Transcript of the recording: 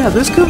yeah, this could